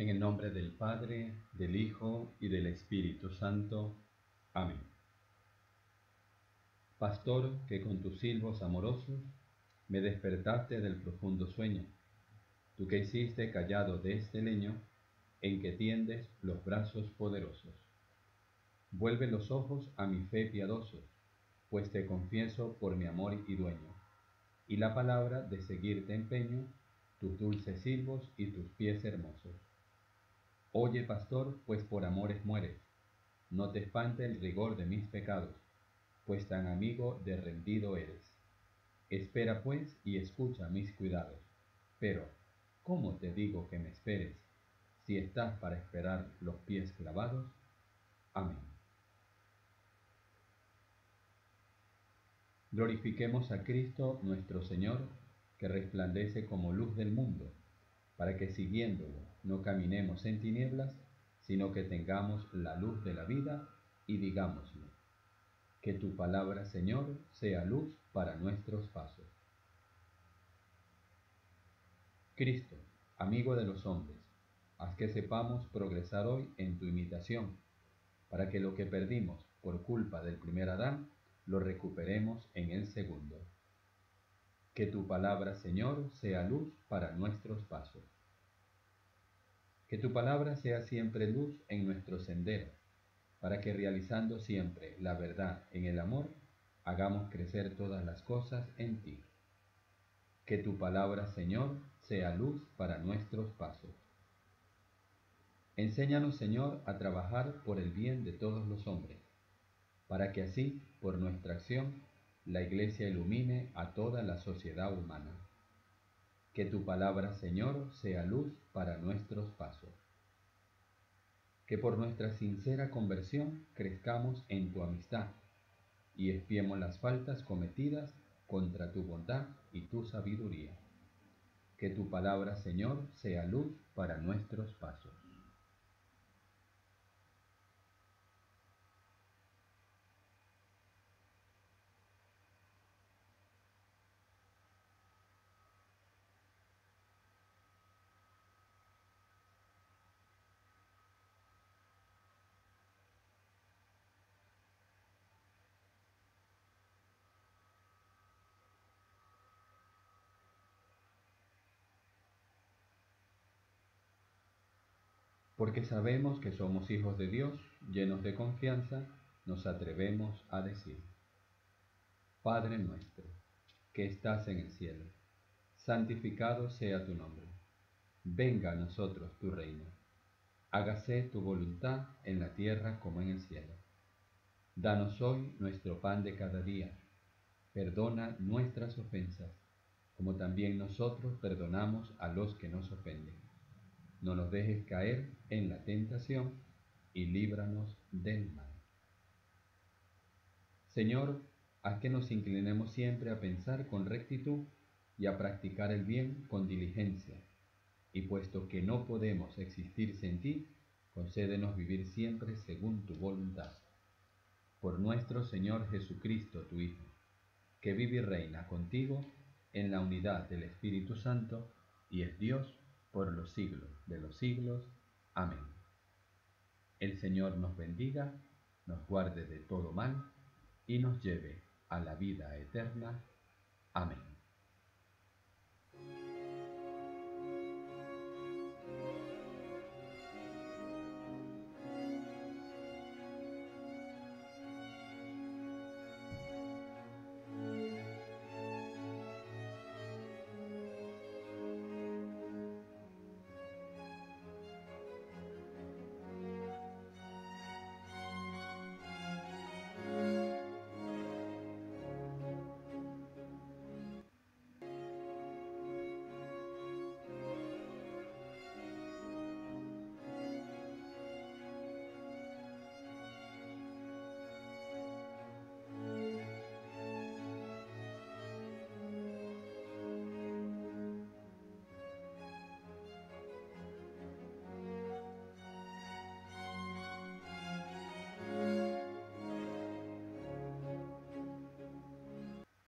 En el nombre del Padre, del Hijo y del Espíritu Santo. Amén. Pastor, que con tus silbos amorosos me despertaste del profundo sueño, tú que hiciste callado de este leño en que tiendes los brazos poderosos. Vuelve los ojos a mi fe piadosos, pues te confieso por mi amor y dueño, y la palabra de seguirte empeño, tus dulces silbos y tus pies hermosos. Oye, pastor, pues por amores mueres, no te espante el rigor de mis pecados, pues tan amigo de rendido eres. Espera pues y escucha mis cuidados. Pero, ¿cómo te digo que me esperes si estás para esperar los pies clavados? Amén. Glorifiquemos a Cristo nuestro Señor, que resplandece como luz del mundo, para que siguiéndolo no caminemos en tinieblas, sino que tengamos la luz de la vida y digámoslo. Que tu palabra, Señor, sea luz para nuestros pasos. Cristo, amigo de los hombres, haz que sepamos progresar hoy en tu imitación, para que lo que perdimos por culpa del primer Adán, lo recuperemos en el segundo. Que tu palabra, Señor, sea luz para nuestros pasos. Que tu palabra sea siempre luz en nuestro sendero, para que realizando siempre la verdad en el amor, hagamos crecer todas las cosas en ti. Que tu palabra, Señor, sea luz para nuestros pasos. Enséñanos, Señor, a trabajar por el bien de todos los hombres, para que así, por nuestra acción, la Iglesia ilumine a toda la sociedad humana. Que tu palabra, Señor, sea luz para nuestros pasos. Que por nuestra sincera conversión crezcamos en tu amistad y espiemos las faltas cometidas contra tu bondad y tu sabiduría. Que tu palabra, Señor, sea luz para nuestros pasos. Porque sabemos que somos hijos de Dios, llenos de confianza, nos atrevemos a decir, Padre nuestro, que estás en el cielo, santificado sea tu nombre, venga a nosotros tu reino, hágase tu voluntad en la tierra como en el cielo. Danos hoy nuestro pan de cada día, perdona nuestras ofensas, como también nosotros perdonamos a los que nos ofenden no nos dejes caer en la tentación y líbranos del mal. Señor, haz que nos inclinemos siempre a pensar con rectitud y a practicar el bien con diligencia. Y puesto que no podemos existir sin ti, concédenos vivir siempre según tu voluntad. Por nuestro Señor Jesucristo, tu Hijo, que vive y reina contigo en la unidad del Espíritu Santo y es Dios por los siglos de los siglos. Amén. El Señor nos bendiga, nos guarde de todo mal y nos lleve a la vida eterna. Amén.